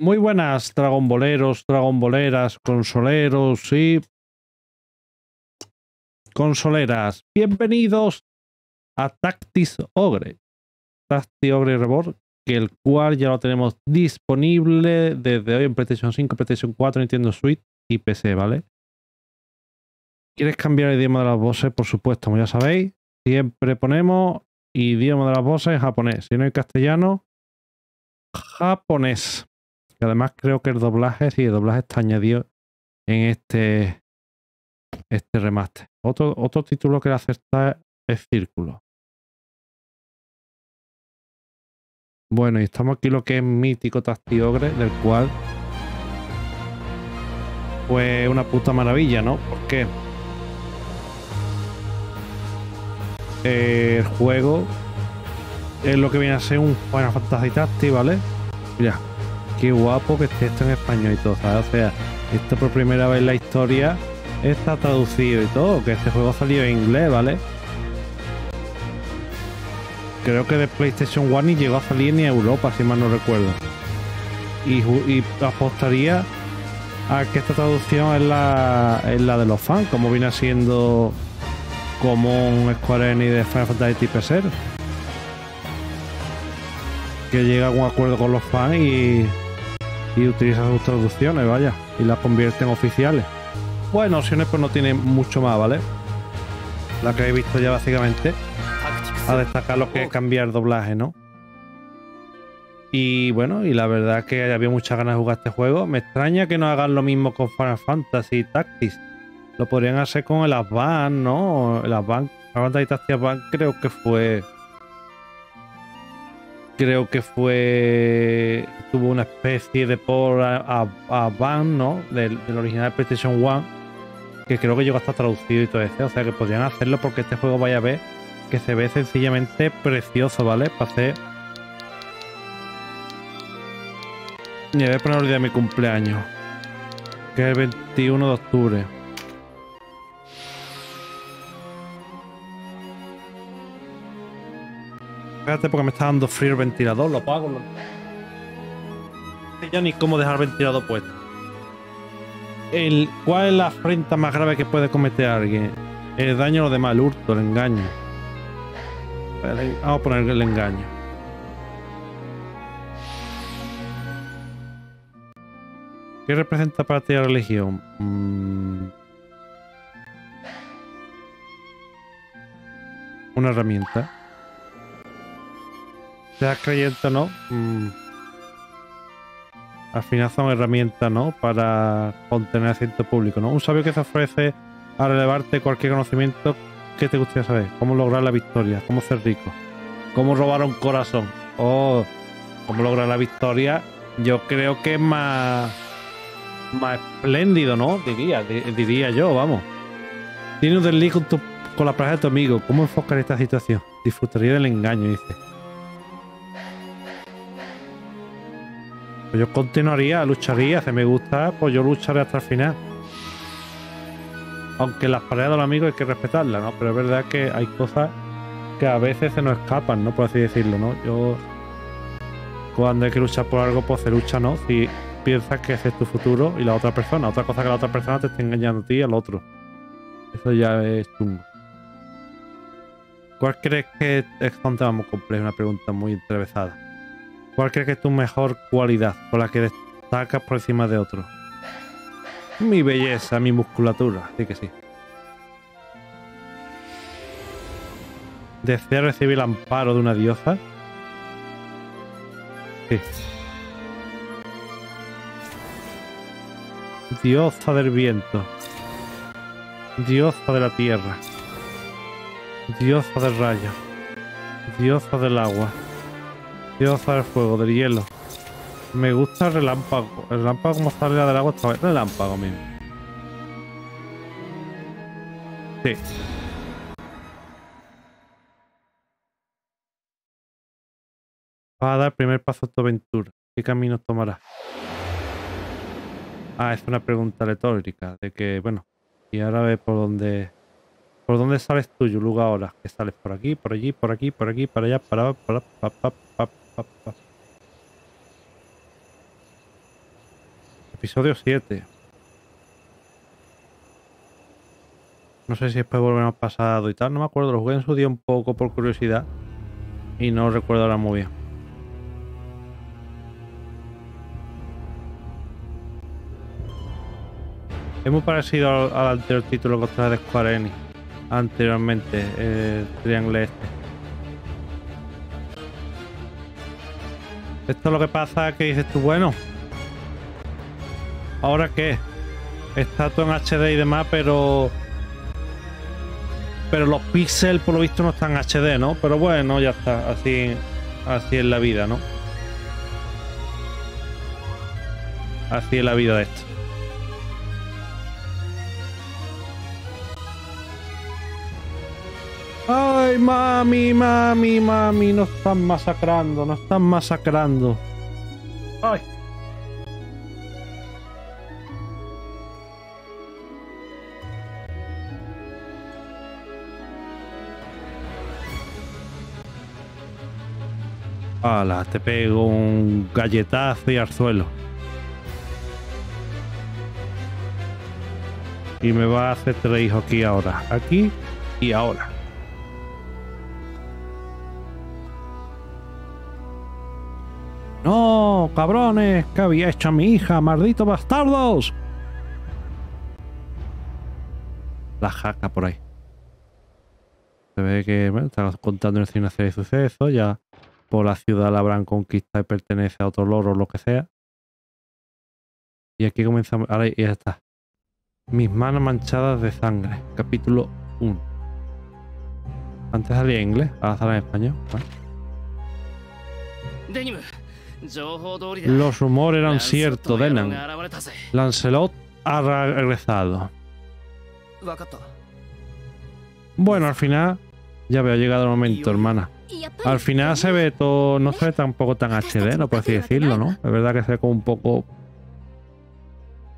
Muy buenas, dragonboleros, dragonboleras, consoleros y consoleras. Bienvenidos a Tactis Ogre. Tactis Ogre Reborn, que el cual ya lo tenemos disponible desde hoy en PlayStation 5, PlayStation 4, Nintendo Switch y PC, ¿vale? ¿Quieres cambiar el idioma de las voces? Por supuesto, como ya sabéis, siempre ponemos idioma de las voces japonés. Si no hay castellano, japonés. Y además creo que el doblaje, sí, el doblaje está añadido en este, este remaster. Otro, otro título que le acepta es Círculo. Bueno, y estamos aquí lo que es mítico Tastiogre, del cual fue una puta maravilla, ¿no? ¿Por qué? El juego es lo que viene a ser un Final Fantasy Tactics, ¿vale? Mira, qué guapo que esté esto en español y todo, ¿sabes? O sea, esto por primera vez en la historia está traducido y todo, que este juego salió en inglés, ¿vale? Creo que de PlayStation One ni llegó a salir ni a Europa, si mal no recuerdo. Y, apostaría a que esta traducción es la, es la de los fans, como viene siendo como un Square Enix de Final Fantasy 0 que llega a un acuerdo con los fans y, y utiliza sus traducciones, vaya, y las convierte en oficiales. Bueno, opciones pues no tiene mucho más, ¿vale? La que he visto ya básicamente. A destacar lo que es cambiar doblaje, ¿no? Y bueno, y la verdad que había muchas ganas de jugar este juego. Me extraña que no hagan lo mismo con Final Fantasy Tactics. Lo podrían hacer con el Advance, ¿no? El Advance, Final Fantasy Tactics Advance creo que fue creo que fue tuvo una especie de por a, a, Van, ¿no? Del, del, original PlayStation 1 que creo que llegó hasta traducido y todo eso, o sea que podrían hacerlo porque este juego vaya a ver que se ve sencillamente precioso, ¿vale? Para hacer y voy a poner el día de mi cumpleaños que es el 21 de octubre Espérate porque me está dando frío el ventilador, lo apago. Lo... Ya ni cómo dejar el ventilador puesto. El, ¿Cuál es la afrenta más grave que puede cometer alguien? El daño a los demás, el hurto, el engaño. Vamos a poner el engaño. ¿Qué representa para ti la religión? Mm. Una herramienta seas creyente o no, mmm, al final son herramientas, ¿no? Para contener asiento público, ¿no? Un sabio que se ofrece a relevarte cualquier conocimiento que te gustaría saber. Cómo lograr la victoria, cómo ser rico, cómo robar un corazón, o cómo lograr la victoria. Yo creo que es más, más espléndido, ¿no? Diría, diría yo, vamos. Tiene un desliz con, con la pareja de tu amigo. ¿Cómo enfocar esta situación? Disfrutaría del engaño, dice. Pues yo continuaría, lucharía. Si me gusta, pues yo lucharé hasta el final. Aunque las paredes de los amigos hay que respetarlas, ¿no? Pero es verdad que hay cosas que a veces se nos escapan, ¿no? Por así decirlo, ¿no? Yo. Cuando hay que luchar por algo, pues se lucha, ¿no? Si piensas que ese es tu futuro y la otra persona. Otra cosa que la otra persona te esté engañando a ti y al otro. Eso ya es chungo. ¿Cuál crees que es complejo? Una pregunta muy entrevesada. ¿Cuál crees que es tu mejor cualidad con la que destacas por encima de otro? Mi belleza, mi musculatura, sí que sí. ¿Desea recibir el amparo de una diosa? Sí. Diosa del viento. Diosa de la tierra. Diosa del rayo. Diosa del agua. Diosa del fuego, del hielo. Me gusta el relámpago. El relámpago como sale del agua esta vez. Relámpago mismo. Sí. Va a dar el primer paso a tu aventura. ¿Qué camino tomarás? Ah, es una pregunta retórica. De que, bueno, y ahora ve por dónde. ¿Por dónde sales tú, Yuluga, ahora? Que sales por aquí, por allí, por aquí, por aquí, para allá, para, para, para, para, para, Episodio 7. No sé si después volvemos pasado y tal. No me acuerdo. Lo jugué en su día un poco por curiosidad. Y no recuerdo ahora muy bien. Es muy parecido al, anterior título que de Square Enix. Anteriormente, el triángulo este. Esto es lo que pasa que dices tú, bueno. ¿Ahora qué? Está todo en HD y demás, pero... Pero los píxeles por lo visto no están HD, ¿no? Pero bueno, ya está. Así, así es la vida, ¿no? Así es la vida de esto. Mami, mami, mami, nos están masacrando, nos están masacrando. Ay. Hala, te pego un galletazo y al suelo. Y me va a hacer tres hijos aquí ahora. Aquí y ahora. ¡No! ¡Cabrones! ¿Qué había hecho a mi hija? ¡Malditos bastardos! La jaca por ahí. Se ve que bueno, está contando una serie de sucesos. Ya por la ciudad la habrán conquistado y pertenece a otro loro o lo que sea. Y aquí comenzamos. Ahora ya está. Mis manos manchadas de sangre. Capítulo 1. Antes salía en inglés, ahora sale en español. Los rumores eran ciertos, Denan. Lancelot ha regresado. Bueno, al final ya veo, ha llegado el momento, hermana. Al final se ve todo, no se ve tampoco tan HD, no por así decirlo, ¿no? Es verdad que se ve como un poco...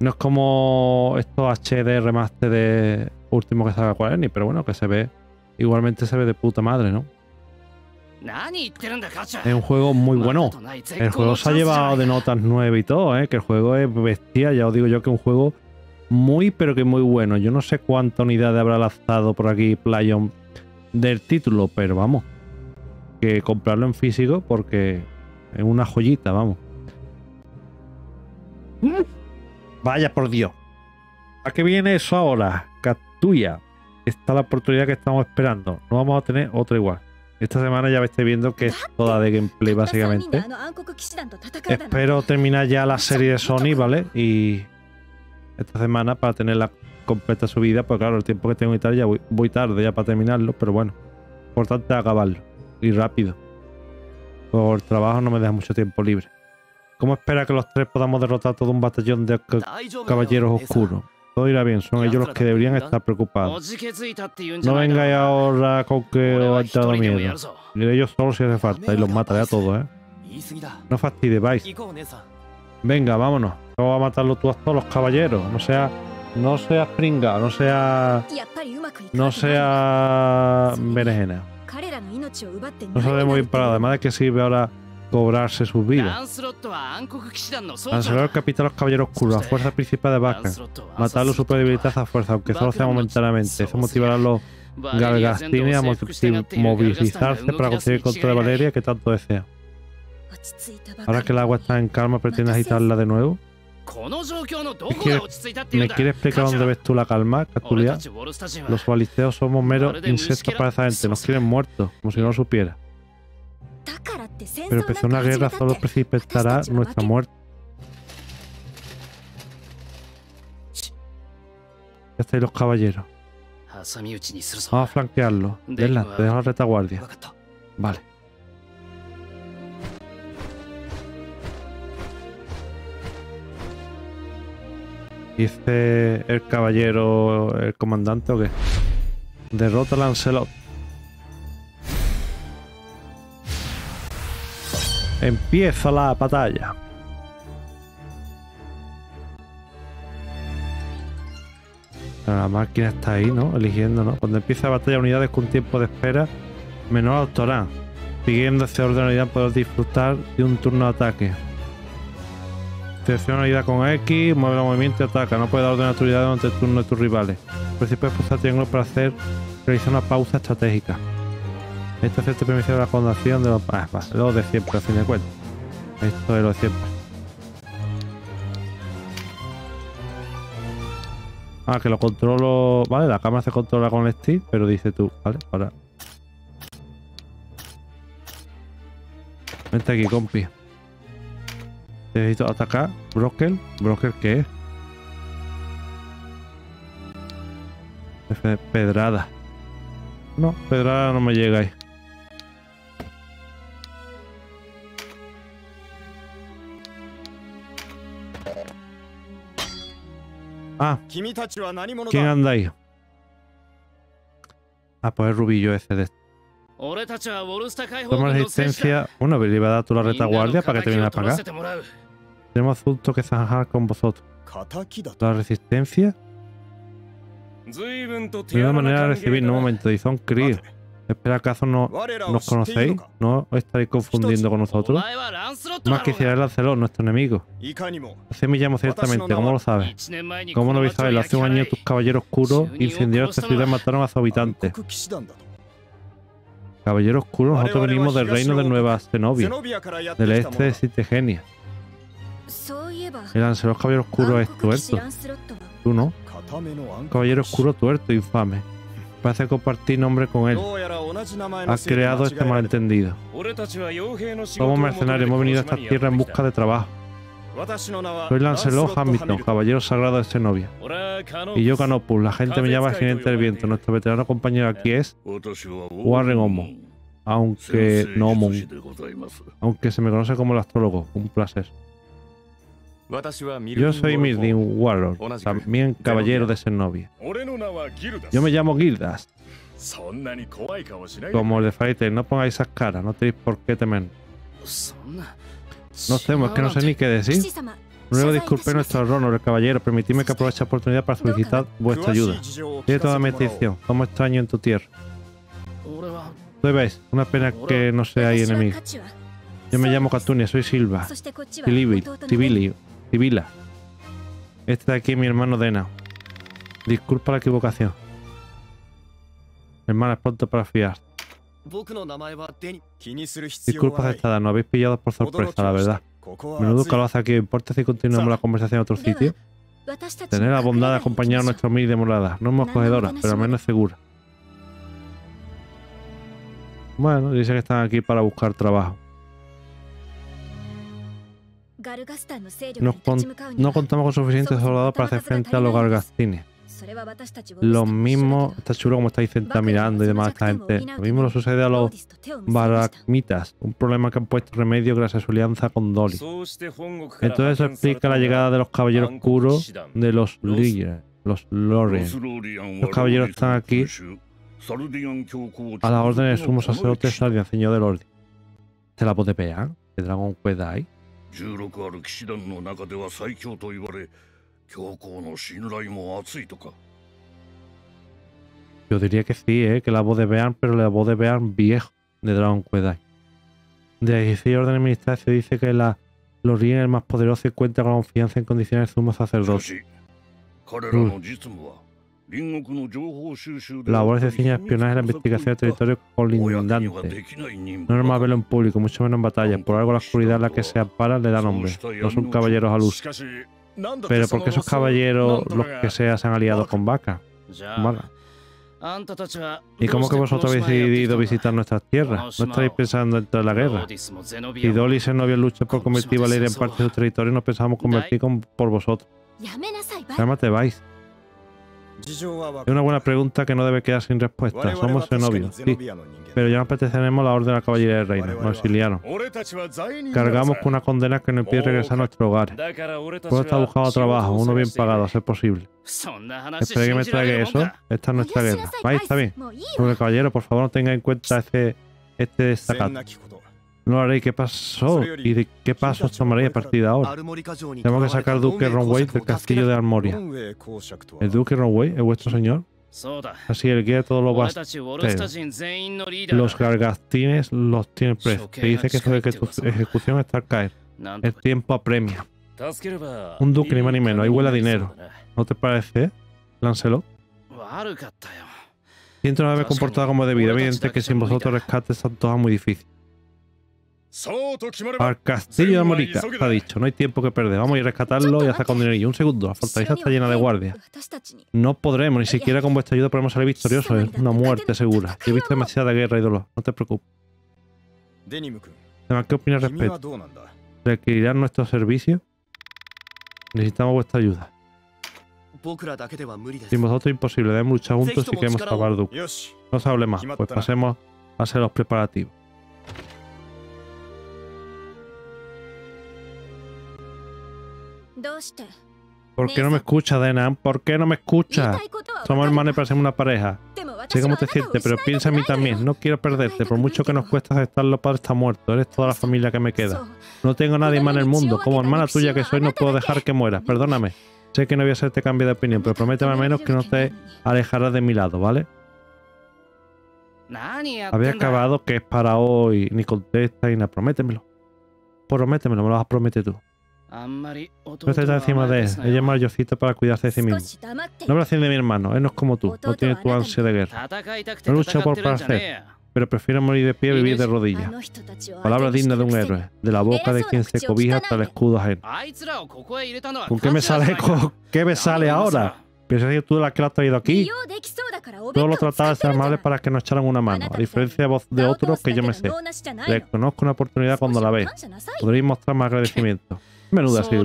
No es como estos HD remaster de último que salga Quareni, pero bueno, que se ve... Igualmente se ve de puta madre, ¿no? Es un juego muy bueno. El juego se ha llevado de notas 9 y todo, ¿eh? Que el juego es bestia. Ya os digo yo que es un juego muy, pero que muy bueno. Yo no sé cuánta unidades habrá lanzado por aquí Playon del título, pero vamos. Que comprarlo en físico porque es una joyita, vamos. Vaya por Dios. ¿A qué viene eso ahora? Catuya. Está la oportunidad que estamos esperando. No vamos a tener otra igual. Esta semana ya estáis viendo que es toda de gameplay básicamente. Espero terminar ya la serie de Sony, ¿vale? Y esta semana para tener la completa subida, pues claro, el tiempo que tengo y tal, ya voy, voy tarde ya para terminarlo, pero bueno, importante acabarlo y rápido. Por trabajo no me deja mucho tiempo libre. ¿Cómo espera que los tres podamos derrotar todo un batallón de caballeros oscuros? Todo irá bien, son ellos los que deberían estar preocupados. No vengáis ahora con que os ha entrado miedo. Iré yo solo si hace falta y los mataré a todos, ¿eh? No fastidies, vais. Venga, vámonos. Vamos a matarlo tú a todos los caballeros. No sea. No seas pringa, no sea. No sea. berenjena. No sabemos ir para además de que sirve ahora cobrarse sus vidas. Lancelot capitán los caballeros oscuros, la fuerza principal de Bacan. Matarlo su debilidad a fuerza, aunque solo sea momentáneamente. Eso motivará a los Galgastini a movilizarse para conseguir el control de Valeria que tanto desea. Ahora que el agua está en calma, ¿pretendes agitarla de nuevo? ¿Me quieres, ¿Me quieres explicar dónde ves tú la calma, Catulia? Los balisteos somos meros insectos para esa gente, nos quieren muertos, como si no lo supiera. Pero empezó una guerra solo precipitará nuestra muerte. Ya estáis los caballeros. Vamos a flanquearlo. Denla, te dejo la retaguardia. Vale. Dice el caballero, el comandante o qué? Derrota a Lancelot. Empieza la batalla. La máquina está ahí, ¿no? Eligiendo, ¿no? Cuando empieza la batalla, unidades con tiempo de espera menor autorán. Siguiendo ese orden de unidad, poder disfrutar de un turno de ataque. Selecciona unidad con X, mueve el movimiento y ataca. No puede dar orden de autoridad durante el turno de tus rivales. Pero sí puedes pulsar triángulo para hacer realizar una pausa estratégica. Esto es te permite la condación de los. Ah, va, lo de siempre, a fin de cuentas. Esto es lo de siempre. Ah, que lo controlo. Vale, la cámara se controla con el stick, pero dice tú, ¿vale? Ahora. Vente aquí, compi. Necesito atacar. Broker. ¿Broker qué es? Pedrada. No, pedrada no me llega ahí. Ah, ¿quién anda ahí? Ah, pues el rubillo ese de... Este. Toma resistencia... Bueno, le iba a dar tú la retaguardia para que te vienes para acá. Tenemos asunto que zanjar con vosotros. La resistencia... De una manera de recibir, no un momento, y son críos. ¿Espera acaso no nos conocéis? ¿No os estáis confundiendo con nosotros? Más que el Lancelot, nuestro enemigo. Así me llamo ciertamente, ¿cómo lo sabes? ¿Cómo no lo sabes? Hace un año tus caballeros oscuros incendiaron esta ciudad y mataron a sus habitantes. Caballeros oscuros, nosotros venimos del reino de Nueva Zenobia, del este de Sitegenia. El Lancelot Caballero Oscuro es tuerto. Tú no. Caballero Oscuro tuerto, infame. Parece compartir nombre con él. Ha creado este malentendido. Somos mercenarios, hemos venido a esta tierra en busca de trabajo. Soy Lancelot Hamilton, caballero sagrado de este Zenobia. Y yo Canopus, la gente me llama Jinete del Viento. Nuestro veterano compañero aquí es Warren Omon. Aunque no Omon. Aunque se me conoce como el astrólogo. Un placer. Yo soy Mirlin Warlord, también caballero de Zenobia. Yo me llamo Gildas. Como el de Fighter, no pongáis esas caras, no tenéis por qué temer. No temo, es que no sé ni qué decir. Luego disculpe nuestro error, el caballero. Permitidme que aproveche la oportunidad para solicitar vuestra ayuda. Tiene toda mi atención. Como extraño en tu tierra. Tú veis, una pena que no seáis enemigo. Yo me llamo Katunia, soy Silva. Silibit, Sibila. Este de aquí es mi hermano Dena. Disculpa la equivocación. Hermana, es pronto para fiar. Disculpas esta no habéis pillado por sorpresa, la verdad. Menudo calabaza aquí, importa si continuamos la conversación en otro sitio? Tener la bondad de acompañar a nuestro mil de morada. No es acogedora, pero al menos segura. Bueno, dice que están aquí para buscar trabajo. No, contamos con suficientes soldados para hacer frente a los gargastines. Lo mismo, está chulo como estáis mirando y demás esta gente. Lo mismo lo sucede a los barakmitas, un problema que han puesto remedio gracias a su alianza con Dolly. Entonces eso explica la llegada de los caballeros oscuros de los Lirian, los Lorien. Los caballeros están aquí a la orden del sumo sacerdote Sardian, señor del orden. ¿Te la puedes pegar? ¿Qué dragón cueda hay? 16ある騎士団の中では最強と言われ教皇の信頼も厚いとか Yo diría que sí, ¿eh? que la voz de Bean, pero la voz de Bean viejo de Dragon Quest. De 16 órdenes militares se dice que la Lorien es el más poderoso y cuenta con la confianza en condiciones del sumo しか sacerdote. し La Labores de cine, espionaje, la investigación de territorio colindante. No es normal verlo en público, mucho menos en batalla. Por algo la oscuridad en la que se ampara le da nombre. No son caballeros a luz. Pero ¿por qué esos caballeros, los que sea, se han aliado con vaca? ¿Y cómo que vosotros habéis decidido visitar nuestras tierras? ¿No estáis pensando en toda la guerra? Si Dolis y Zenobia luchan por convertir Valeria en parte de su territorio, nos pensamos convertir con, por vosotros. Cálmate, vais. Es una buena pregunta que no debe quedar sin respuesta. Somos cenobios, sí, pero ya no pertenecemos a la orden de la caballería del reino, nos exiliaron. Cargamos con una condena que nos impide regresar a nuestro hogar. Puedo estar buscando trabajo, uno bien pagado, a ser posible. Espera que me traiga eso. Esta es nuestra guerra. Ahí está bien. Sobre caballero, por favor, no tenga en cuenta este, este destacado. No haré qué pasó y de qué pasos tomaré a partir de ahora. Tenemos que sacar al duque Ronway del castillo de Armoria. ¿El duque Ronway es vuestro señor? Así el guía todos los bastardos. Los gargastines los tiene presos. Te dice que su ejecución está al caer. El tiempo apremia. Un duque ni más ni menos. Ahí huele a dinero. ¿No te parece, Lancelot? 109 comportado como debida. Evidente que sin vosotros rescates esta antoja muy difícil. Al castillo de Amorica, está dicho. No hay tiempo que perder. Vamos a rescatarlo y hasta con dinerillo. Un segundo, la fortaleza está llena de guardias. No podremos, ni siquiera con vuestra ayuda podremos salir victoriosos. Es una muerte segura. Yo he visto demasiada guerra y dolor. No te preocupes. Además, ¿qué opinas al respecto? ¿Requerirán nuestro servicio? Necesitamos vuestra ayuda. Sin vosotros imposible. Debemos luchar juntos si queremos salvar Duke. No se hable más, pues pasemos a hacer los preparativos. ¿Por qué no me escucha, Denan? ¿Por qué no me escucha? Somos hermanos y parecemos una pareja. Sé cómo te sientes, pero piensa en mí también. No quiero perderte. Por mucho que nos cuesta aceptarlo, padre está muerto. Eres toda la familia que me queda. No tengo nadie más en el mundo. Como hermana tuya que soy, no puedo dejar que mueras. Perdóname. Sé que no voy a hacerte cambio de opinión, pero prométeme al menos que no te alejarás de mi lado, ¿vale? Había acabado que es para hoy. Ni contesta ni nada. Prométemelo. Prométemelo, me lo vas a tú. No está encima de él. Ella es mayorcita para cuidarse de sí mismo. No hablas de mi hermano. Él no es como tú. No tiene tu ansia de guerra. No lucha por placer, pero prefiere morir de pie y vivir de rodillas. Palabra digna de un héroe. De la boca de quien se cobija tras el escudo ajeno. ¿Con qué me sale, con qué me sale ahora? ¿Piensas que tú de la que la has traído aquí? Yo lo trataba de ser amable para que nos echaran una mano, a diferencia de, vos, de otros que yo me sé. Le conozco una oportunidad cuando la ve. Podréis mostrar más agradecimiento. Menuda ciudad.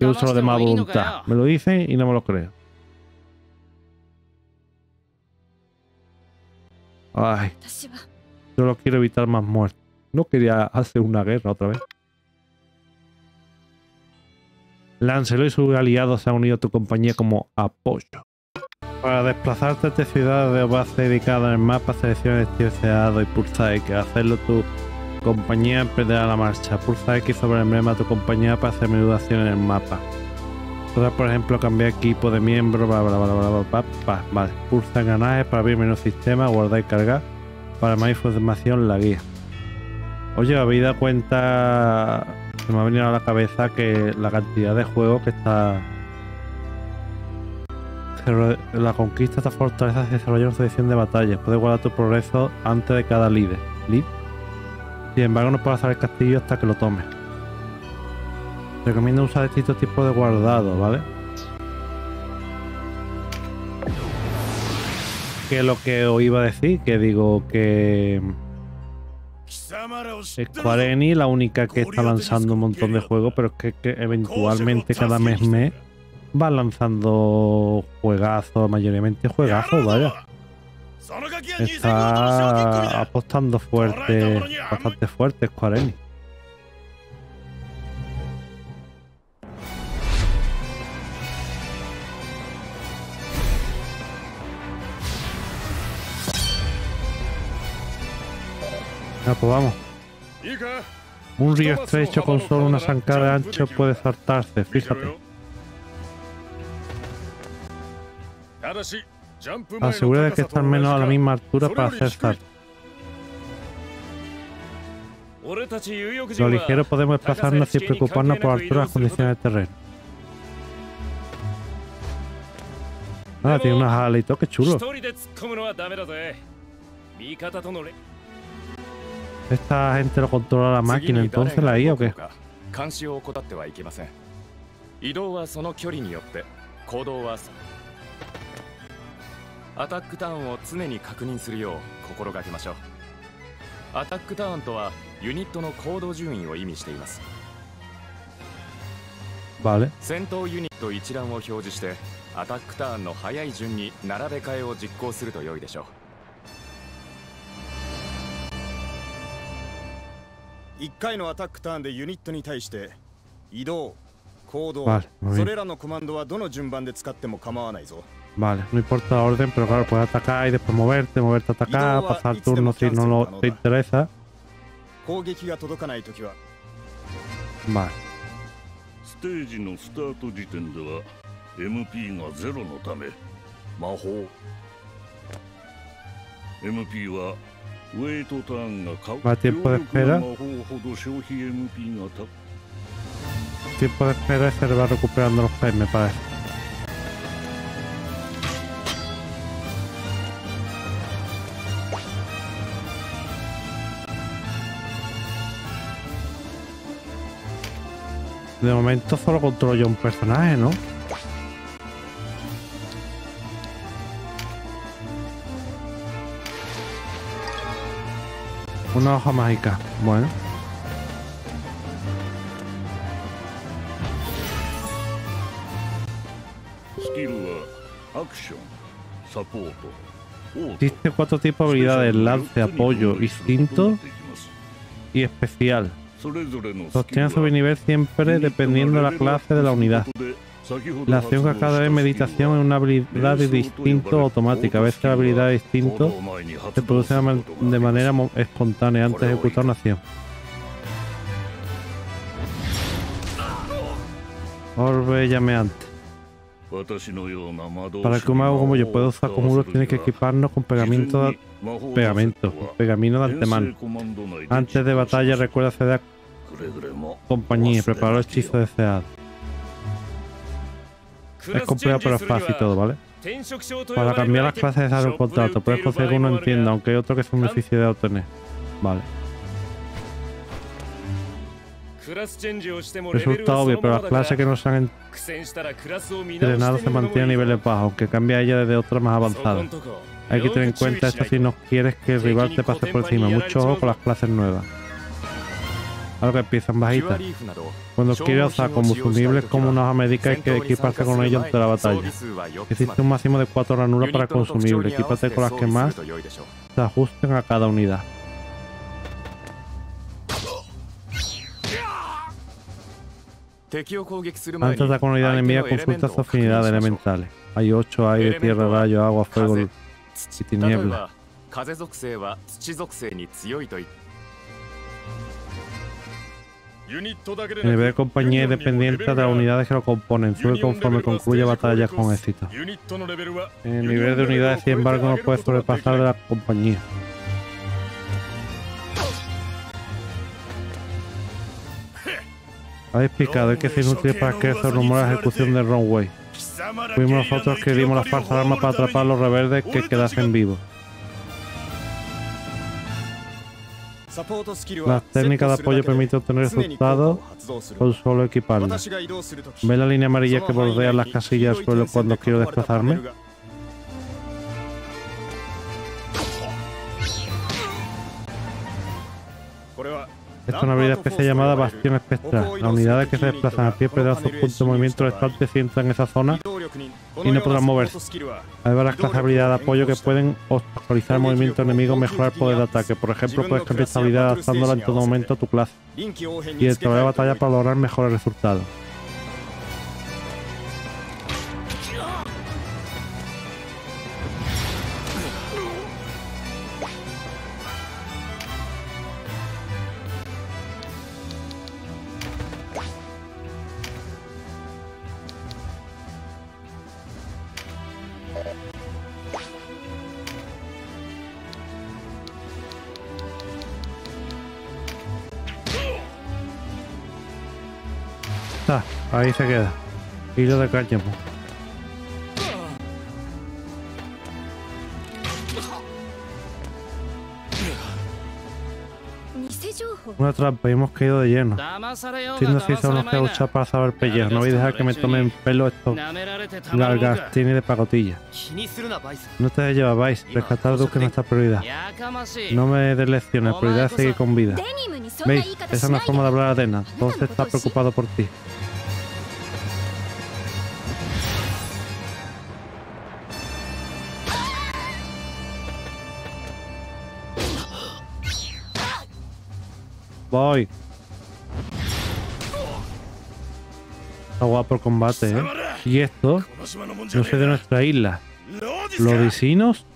Yo uso lo de más voluntad. Me lo dicen y no me lo creo. Ay. Yo lo quiero evitar más muertes. No quería hacer una guerra otra vez. Lancelot y sus aliados se han unido a tu compañía como apoyo. Para desplazarte a esta ciudad de base dedicada en el mapa, selecciona el ciudad y pulsa X. Hacerlo tú compañía emprenderá la marcha. Pulsa X sobre el emblema de tu compañía para hacer menuda acción en el mapa. Podrás, por ejemplo, cambiar equipo de miembro, bla, bla, bla, bla, bla, bla. Vale. Pulsa engranaje para abrir menú sistema, guardar y cargar. Para más información, la guía. Oye, habéis dado cuenta. Se me ha venido a la cabeza que la cantidad de juegos que está. La conquista de esta fortaleza se desarrolla en selección de batallas. Puedes guardar tu progreso antes de cada líder. ¿Lead? Sin embargo, no puedo hacer el castillo hasta que lo tome. Recomiendo usar distintos tipos de guardado, ¿vale? Que lo que os iba a decir, que digo que... Square Enix la única que está lanzando un montón de juegos, pero es que, eventualmente cada mes mes va lanzando juegazos, mayormente juegazos, vaya. Está apostando fuerte, bastante fuerte Square Enix. Pues vamos. Un río estrecho con solo una zancada ancho puede saltarse, fíjate. よただしジャンプ前の Asegura de que 高さ está al menos a la と同じか misma altura para それより hacer 低い salto. 俺たち有力人 Lo は ligero podemos desplazarnos sin preocuparnos por la altura y las condiciones del terreno. Ah, tiene unas alas y todo, qué 一 chulo. 人で突っ込むのはダメだぜ味方との連 Esta gente lo controla la 次 máquina, に誰 entonces が la IA 動 o くの qué? か監視を怠ってはいけません移動はその距離によって行動は アタックターンを常に確認するよう心がけましょう。アタックターンとはユニットの行動順位を意味しています。Vale. 戦闘ユニット一覧を表示してアタックターンの早い順に並べ替えを実行すると良いでしょう。1回のアタックターンでユニットに対して移動行動 Vale, そ.れらのコマンドはどの順番で使っても構わないぞ Vale, no importa la orden, pero claro, puedes atacar y después moverte, moverte a atacar, Ido a- pasar Itz turno de si no lo, Mokansen, te ¿no? interesa. 攻撃が届かないときは Vale. ステージのスタート時点では MP がゼロのため魔法 MP はウェイトターンが買う Va a tiempo de 強力な espera. 魔法ほど消費 MP が高 tiempo de espera se va recuperando los pets, me parece. De momento solo controlo yo un personaje, ¿no? Una hoja mágica. Bueno. Existe cuatro tipos de habilidades, lance, apoyo, instinto y especial. Sostiene su nivel siempre dependiendo de la clase de la unidad. La acción que acaba de meditación es una habilidad de distinto automática. A veces la habilidad de distinto se produce de manera espontánea antes de ejecutar una acción. Orbe llameante. Para que un mago como yo pueda usar como conjuros, tiene que equiparnos con pegamento pegamento, pegamino de antemano. Antes de batalla recuerda acceder a compañía los hechizos deseados. Es complejo pero es fácil todo, ¿vale? Para cambiar las clases de un contrato, puedes conseguir uno en tienda, aunque hay otro que es un difícil de obtener. Vale. Resulta obvio, pero las clases que no se han entrenado se mantienen a niveles bajos, aunque cambia ella desde otras más avanzadas. Hay que tener en cuenta esto si no quieres que el rival te pase por encima. Mucho ojo con las clases nuevas. Ahora que empiezan bajitas. Cuando quieres usar consumibles como unas américas hay que equiparse con ellas ante la batalla. Existe un máximo de 4 ranuras para consumibles. Equípate con las que más se ajusten a cada unidad. Antes de atacar una unidad enemiga consulta su afinidades elementales. Hay 8 aire, tierra, rayo, agua, fuego, y 例え tiniebla. ば風属性は土属性に強いとい El El nivel de compañía es dependiente de las unidades que lo componen. Sube conforme concluye batallas con éxito. El nivel de unidades, sin embargo, no puede sobrepasar de la compañía. Habéis explicado, hay que ser inútil para que se rumore la ejecución de Runway. Fuimos nosotros que dimos las falsas armas para atrapar a los rebeldes que quedasen vivos. Las técnicas de apoyo permiten obtener resultados con solo equiparlas. ¿Ves la línea amarilla que bordea las casillas del suelo cuando quiero desplazarme? Esta es una habilidad especial llamada Bastión Espectral. Las unidades que se desplazan a pie perderán sus puntos de movimiento restante si entran en esa zona y no podrán moverse. Hay varias clases de habilidad de apoyo que pueden obstaculizar el movimiento enemigo o mejorar el poder de ataque. Por ejemplo, puedes cambiar esta habilidad adaptándola en todo momento a tu clase y el tablero de batalla para lograr mejores resultados. Ahí se queda. Y lo de acá. Una trampa y hemos caído de lleno. Siendo así, solo nos queda luchar para saber pelear. No voy a dejar que me tomen pelo estos largastines de pacotilla. No te llevar, Vice. Rescatar al duque es nuestra prioridad. No me des lecciones, prioridad es seguir con vida. Veis, esa no es forma de hablar a Atena. Todo está preocupado por ti. Voy. Está guapo el combate, ¿eh? Y esto, no sé de nuestra isla. ¿Los vecinos?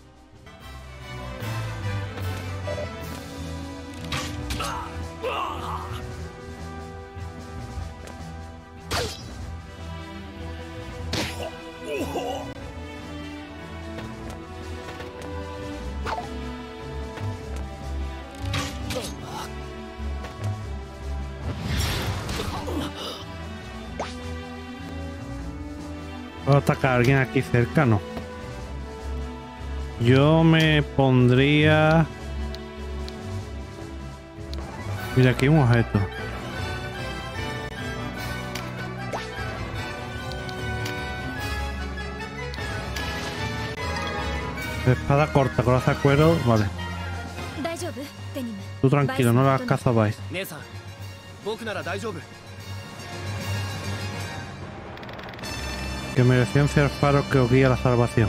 alguien aquí cercano. Yo me pondría... Mira, aquí un objeto. Espada corta, coraza cuero, vale. Tú tranquilo, no la cazabais. Que mereció ser faro que os guía la salvación.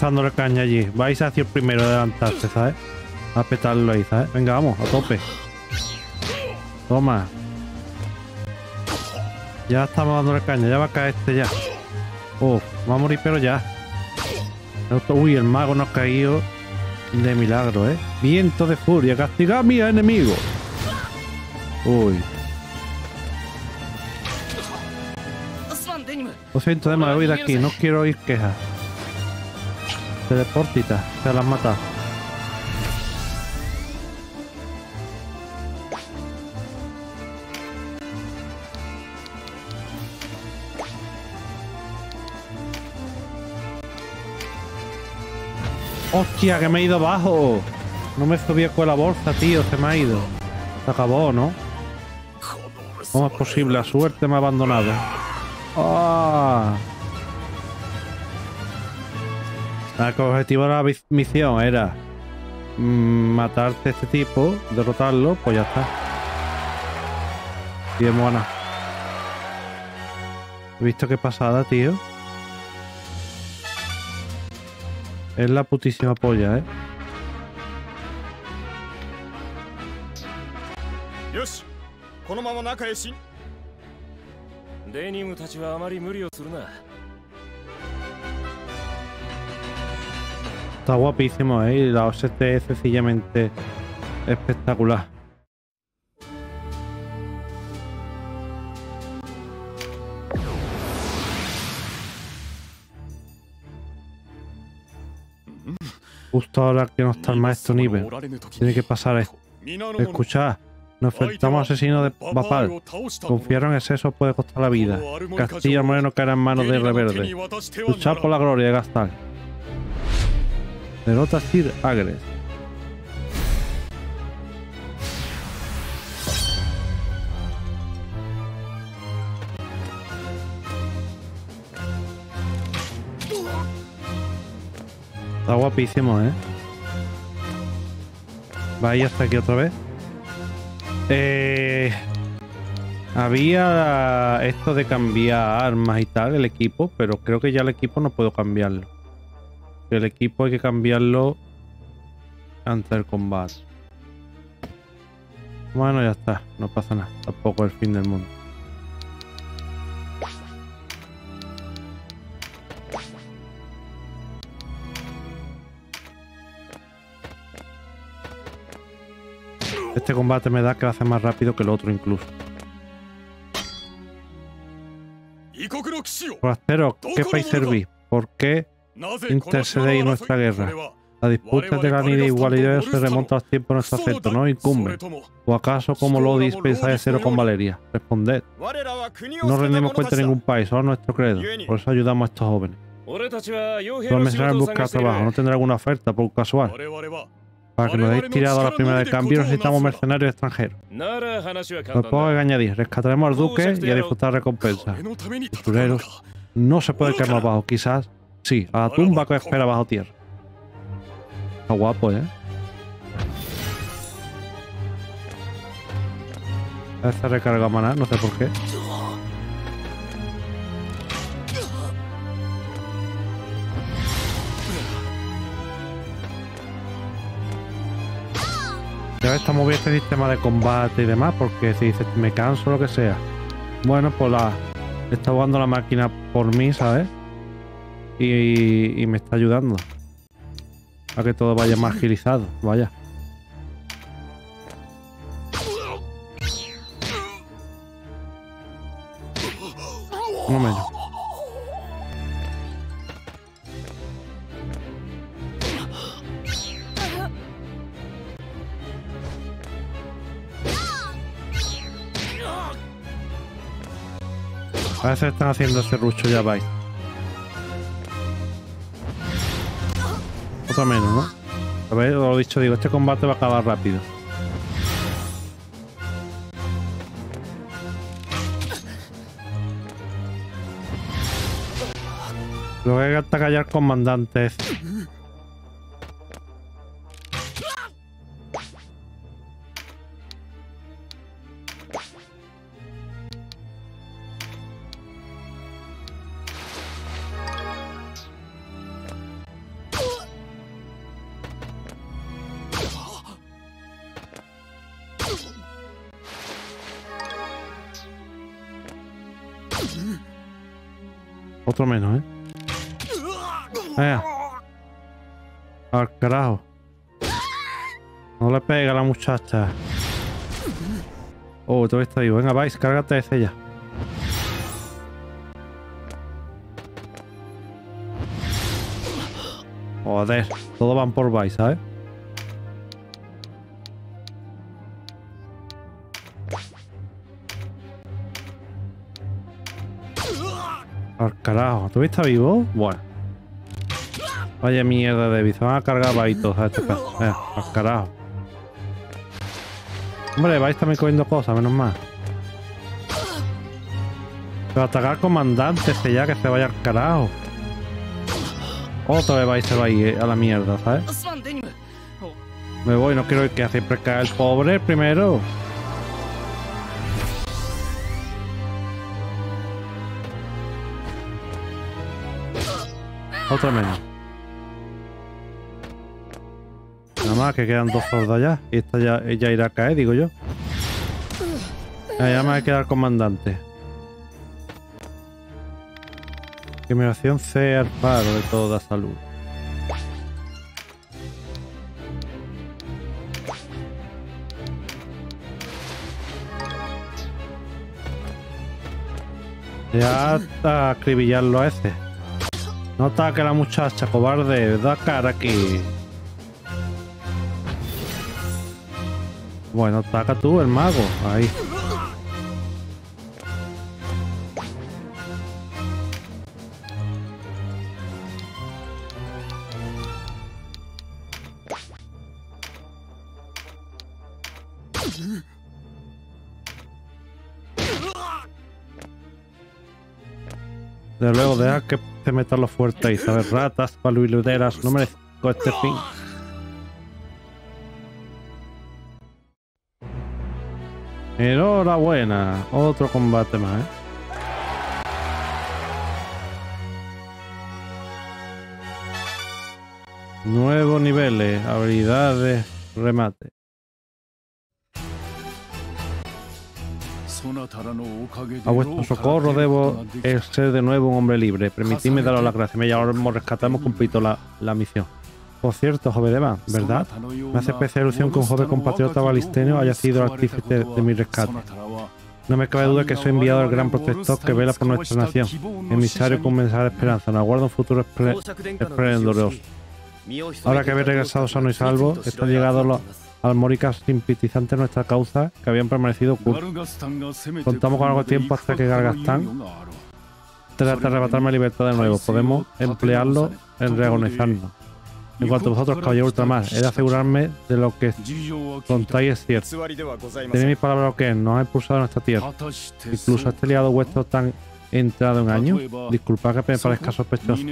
Dándole caña allí. Vais hacia el primero adelantarse, ¿sabes? A petarlo ahí, ¿sabes? Venga, vamos, a tope. Toma. Ya estamos dándole caña, ya va a caer este ya. Oh, va a morir pero ya. Uy, el mago no ha caído de milagro, ¿eh? Viento de furia, castiga a mi enemigo. Uy. 200 de más de aquí, no quiero oír quejas. Teleportita, se las mata. ¡Hostia, que me he ido abajo! No me subía con la bolsa, tío, se me ha ido. Se acabó, ¿no? ¿Cómo es posible? La suerte me ha abandonado. ¡Ah! El objetivo de la misión era mm, matarte a este tipo, derrotarlo, pues ya está. Hemos ganado. ¿He visto qué pasada, tío? Es la putísima polla, ¿eh? よしこのまま仲へしデニムたちはあまり無理をするな Está guapísimo, ¿eh? Y la OST es sencillamente espectacular. Justo ahora que no está el maestro nivel. Tiene que pasar esto. Escuchad, nos enfrentamos a asesinos de Bapal. Confiar en exceso puede costar la vida. Castilla Moreno caerá en manos de Reverde. Luchar por la gloria de Gastal. Derrota Sir Agres. Está guapísimo, ¿eh? Vaya hasta aquí otra vez. Eh, había esto de cambiar armas y tal, el equipo, pero creo que ya el equipo no puedo cambiarlo. El equipo hay que cambiarlo antes del combate. Bueno, ya está, no pasa nada. Tampoco el fin del mundo. este combate me da que hace más rápido que el otro incluso. Forasteros, ¿qué país servís? ¿Por qué intercedéis nuestra guerra? La disputa de la de igualdad se remonta a los tiempos de nuestro acepto, no incumbe. ¿O acaso como lo dispensáis cero con Valeria? Responded. No rendimos cuenta de ningún país, solo nuestro credo. Por eso ayudamos a estos jóvenes. Los mensajes buscar trabajo, no tendrá alguna oferta por casual. Para que nos hayáis tirado a la primera de cambio necesitamos mercenarios extranjeros. No puedo añadir, rescataremos al duque y a disfrutar recompensa. Aventureros, no se puede quedar más bajo, quizás. Sí, a la tumba que espera bajo tierra. Está guapo, ¿eh? Esta recarga maná, no sé por qué. Ya estamos bien este sistema de combate y demás, porque si dices me canso lo que sea. Bueno, pues la. Está jugando la máquina por mí, ¿sabes? Y, y me está ayudando. A que todo vaya más agilizado, vaya. Un momento. A veces están haciendo ese rucho ya vais. Otro menos, ¿no? A ver, lo dicho, digo, este combate va a acabar rápido. Lo que hay que atacar ya al comandante. Otro menos, ¿eh? Venga. Al carajo. No le pega a la muchacha. Oh, todavía está vivo. Venga, vais, cárgate ese ya. Joder, todos van por Vice, ¿sabes? Carajo, ¿tú está vivo? Bueno. Vaya mierda de bicho. Van a cargar baitos a este caso. Eh, al carajo. Hombre, vais también comiendo cosas, menos mal. Pero atacar comandante este ya que se vaya al carajo. Otra vez vais se va a ir a la mierda, ¿sabes? Me voy, no quiero que siempre caiga el pobre primero. Otra menos. Nada más que quedan dos sordas ya. Y esta ya, ella irá a caer, digo yo. Ya me va a quedar comandante. Generación C al paro de toda salud. Ya hasta acribillarlo a ese. No ataque a la muchacha, cobarde. Da cara aquí. Bueno, ataca tú, el mago. Ahí. De luego, deja que se fuertes ahí, ¿sabes? Ratas, paluiluderas, no merezco este fin. Enhorabuena, otro combate más, ¿eh? Nuevos niveles, habilidades, remate. A vuestro socorro debo ser de nuevo un hombre libre. Permitidme daros las gracias. Ya os rescatamos, cumplido la, la misión. Por cierto, joven Jovedeva, ¿verdad? Me hace especial ilusión que un joven compatriota balistenio haya sido el artífice de mi rescate. No me cabe duda que soy enviado al gran protector que vela por nuestra nación. Emisario con mensaje de esperanza. Nos aguarda un futuro esplendoroso. Ahora que habéis regresado sano y salvo, están llegados los almóricas simpatizantes de nuestra causa que habían permanecido ocultos. Contamos con algo de tiempo hasta que Gargastán trate de arrebatarme libertad de nuevo. Podemos emplearlo en reorganizarnos. En cuanto a vosotros, caballero Ultramar, he de asegurarme de lo que contáis es cierto. Tenéis mis palabras lo que es, nos ha expulsado de nuestra tierra. Incluso este liado vuestro tan entrado en años. Disculpad que me parezca sospechoso.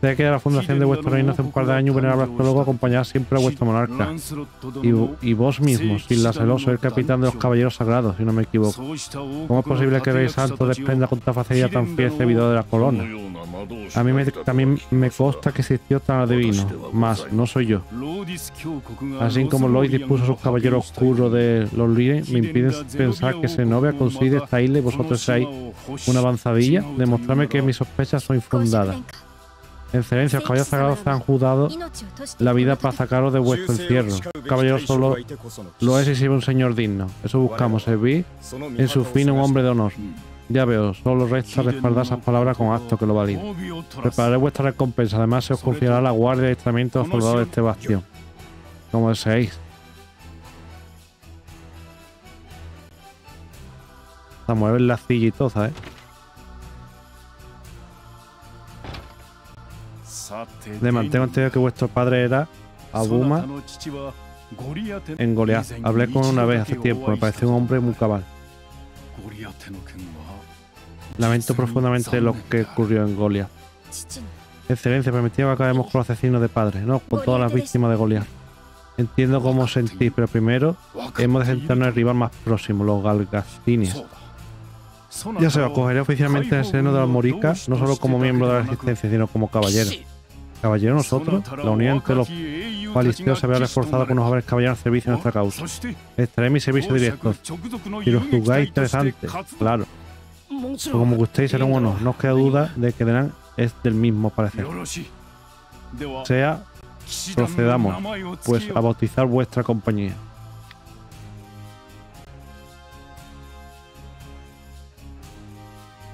Sé que la fundación de vuestro reino hace un par de años, venerable astrólogo, acompañad siempre a vuestro monarca. Y, vos mismo, Sila Celoso, el capitán de los caballeros sagrados, si no me equivoco. ¿Cómo es posible que el rey santo desprenda con tanta facilidad tan fiel servidor de la corona? A mí me, también me consta que existió tío estaba divino, más no soy yo. Así como Lloyd dispuso a sus caballeros oscuros de los líderes, me impiden pensar que Zenobia consigue esta isla y vosotros seáis una avanzadilla. Demostrarme que mis sospechas son infundadas. Excelencia, los caballeros sagrados han jurado la vida para sacaros de vuestro encierro. Caballero solo lo es y sirve un señor digno. Eso buscamos, ¿eh, servir en su fin un hombre de honor. Ya veo, solo resta respaldar esas palabras con acto que lo valida. Prepararé vuestra recompensa, además se os confiará la guardia de adiestramiento a soldados de este bastión. Como deseéis. A mover la silla y todo, ¿eh? Le mantengo entendido que vuestro padre era Abuma en Goliath. Hablé con él una vez hace tiempo, me pareció un hombre muy cabal. Lamento profundamente lo que ocurrió en の Excelencia, permitía que acabemos con los asesinos de padres, no, con todas las víctimas de Goliath. Entiendo cómo os sentís, pero primero hemos de centrarnos en el rival más próximo, los Galgastinias. Ya se lo acogeré oficialmente en el seno de los Moricas, no solo como miembro de la resistencia, sino como caballero. Caballero nosotros, la unión entre los falisteos se había reforzado con unos jóvenes caballeros al servicio de nuestra causa. Estaré en mi servicio directo. Si los juzgáis interesantes, claro. Pues como gustéis será un honor, no os queda duda de que Denan es del mismo parecer. Sea, procedamos, pues a bautizar vuestra compañía.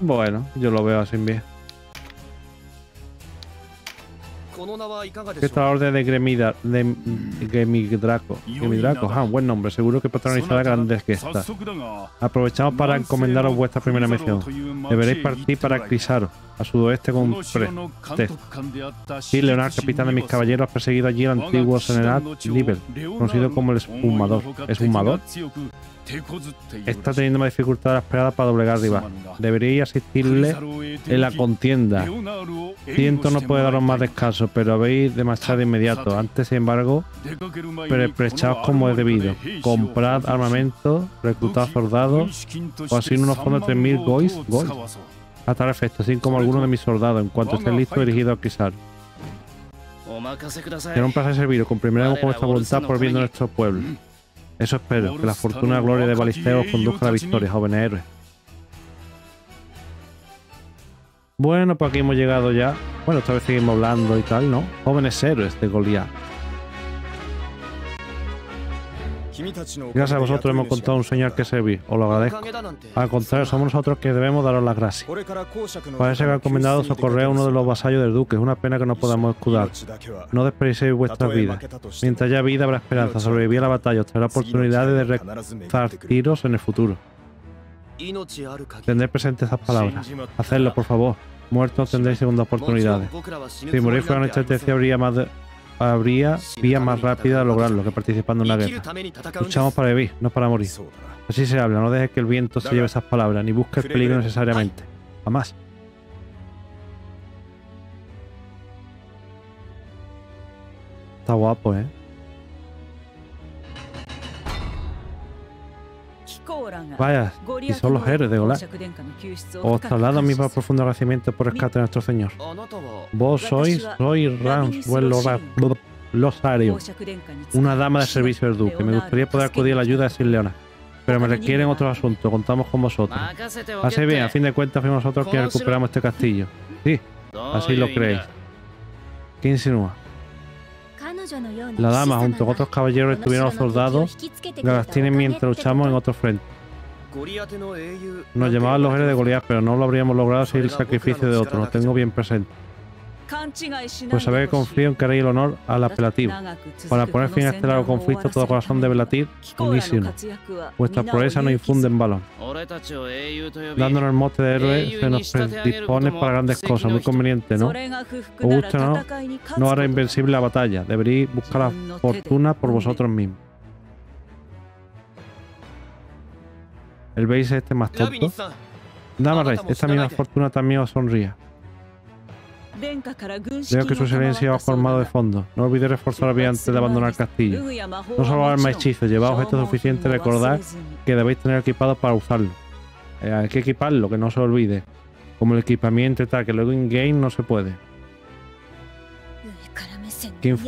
Bueno, yo lo veo así bien. Esta orden de Gremida, de Gemidraco, Gemidraco, ah, buen nombre, seguro que protagonizará grandes gestas. Aprovechamos para encomendaros vuestra primera misión. Deberéis partir para Crisaro, a sudoeste con Preste. Sí, Leonard, capitán de mis caballeros, ha perseguido allí al antiguo general Libel, conocido como el esfumador. ¿Esfumador? Está teniendo más dificultad de la esperada para doblegar al rival. Deberíais asistirle en la contienda. Siento no puede daros más descanso, pero habéis de marchar de inmediato. Antes, sin embargo, perprechaos como es debido. Comprad armamento, reclutad soldados, o así unos fondos de 3.000 gois, gois a tal efecto, así como algunos de mis soldados, en cuanto estén listos dirigidos a Kisar. Será un placer serviros, cumpliremos con nuestra voluntad por bien de nuestro pueblo. Eso espero, que la fortuna y gloria de Balisteo os conduzca a la victoria, jóvenes héroes. Bueno, pues aquí hemos llegado ya. Bueno, esta vez seguimos hablando y tal, ¿no? Jóvenes héroes de Goliath. Gracias a vosotros hemos contado un Señor que se os lo agradezco. Al contrario, somos nosotros que debemos daros las gracias. Parece que ha encomendado socorrer a uno de los vasallos del duque, es una pena que no podamos escudar. No desperdicéis vuestras vidas. Mientras haya vida habrá esperanza, sobrevivir a la batalla, os traerá oportunidades de resarciros en el futuro. Tendréis presentes esas palabras. Hacedlo, por favor. Muertos tendréis segunda oportunidad. Si morir fuera una sentencia, habría más de habría vía más rápida de lograrlo que participando en una guerra. Luchamos para vivir, no para morir. Así se habla, no dejes que el viento se lleve esas palabras, ni busques peligro necesariamente. Jamás. Está guapo, ¿eh? Vaya, y son los héroes de Golá. Os traslado mi más profundo agradecimiento por rescate de nuestro Señor. Vos sois, sois Rams, Losario, una dama de servicio del duque. Me gustaría poder acudir a la ayuda de Sin Leona, pero me requieren otros asuntos. Contamos con vosotros. Así bien, a fin de cuentas fuimos nosotros quienes recuperamos este castillo. Sí, así lo creéis. ¿Qué insinúa? La dama junto con otros caballeros estuvieron soldados que las tienen mientras luchamos en otro frente. Nos llamaban los héroes de Goliat, pero no lo habríamos logrado sin el sacrificio de otro, lo tengo bien presente. Pues saber que confío en que haré el honor al apelativo. Para poner fin a este largo conflicto, todo corazón debe latir unísimo. Vuestra proeza nos infunde en valor. Dándonos el mote de héroe, se nos predispone para grandes cosas. Muy conveniente, ¿no? Augusto no, no hará invencible la batalla. Deberéis buscar la fortuna por vosotros mismos. ¿El veis este más tonto? Dama Reis, esta misma fortuna también os sonría. Veo que su excelencia os formado de fondo. No olvidéis reforzar bien antes de abandonar el castillo. No solo armas hechizos, llevad objetos suficientes. Recordad que debéis tener equipados para usarlo. Eh, hay que equiparlo, que no se olvide. Como el equipamiento y tal, que luego in-game no se puede. ¿Qué, inf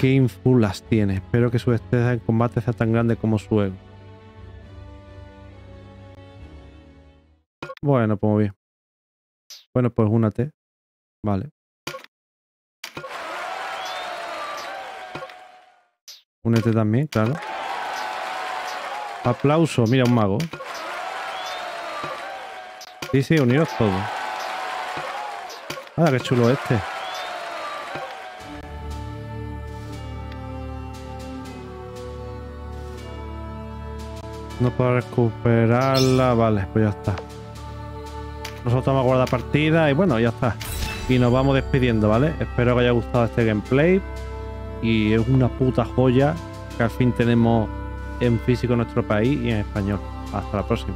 ¿Qué infulas tiene? Espero que su destreza en combate sea tan grande como su ego. Bueno, pues muy bien. Bueno, pues únate. Vale. Únete también, claro. Aplauso, mira un mago. Sí, sí, uniros todos. Ah, qué chulo este. No puedo recuperarla. Vale, pues ya está. Nosotros vamos a guardar partida y bueno, ya está. Y nos vamos despidiendo, ¿vale? Espero que haya gustado este gameplay. Y es una puta joya que al fin tenemos en físico en nuestro país y en español. Hasta la próxima.